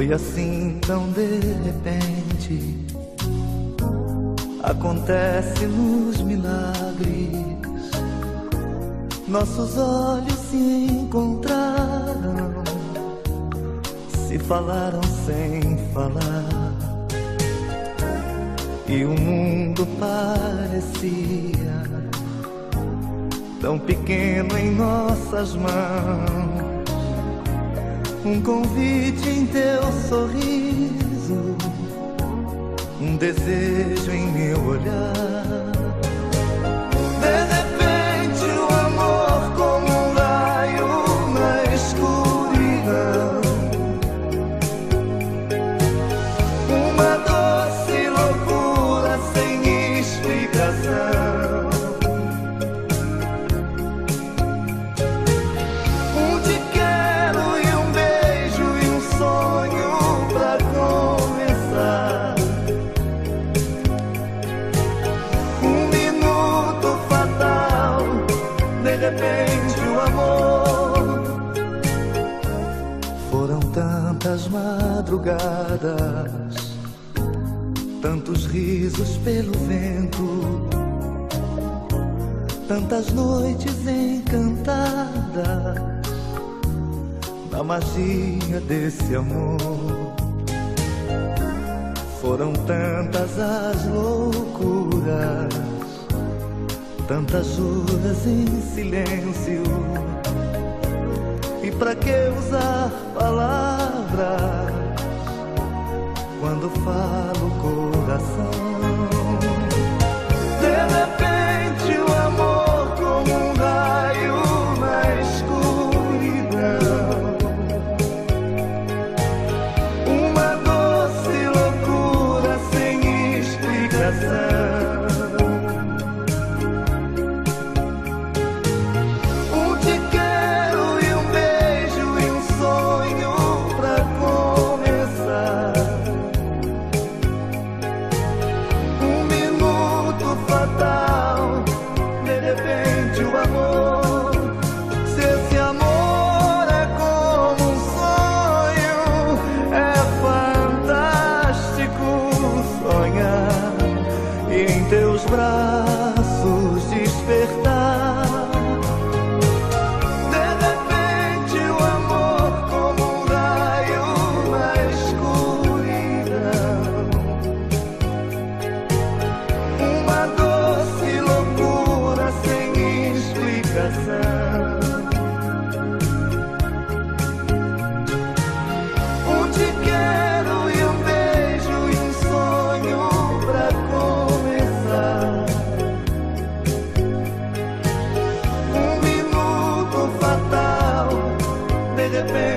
Foi assim tão de repente. Acontece nos milagres. Nossos olhos se encontraram, se falaram sem falar. E o mundo parecia tão pequeno em nossas mãos um convite em teu sorriso, um desejo em meu olhar. Repente o amor. Foram tantas madrugadas, tantos risos pelo vento tantas noites encantadas na magia desse amor. Foram tantas as loucuras, tantas juras em silêncio. E pra que usar palavras e em de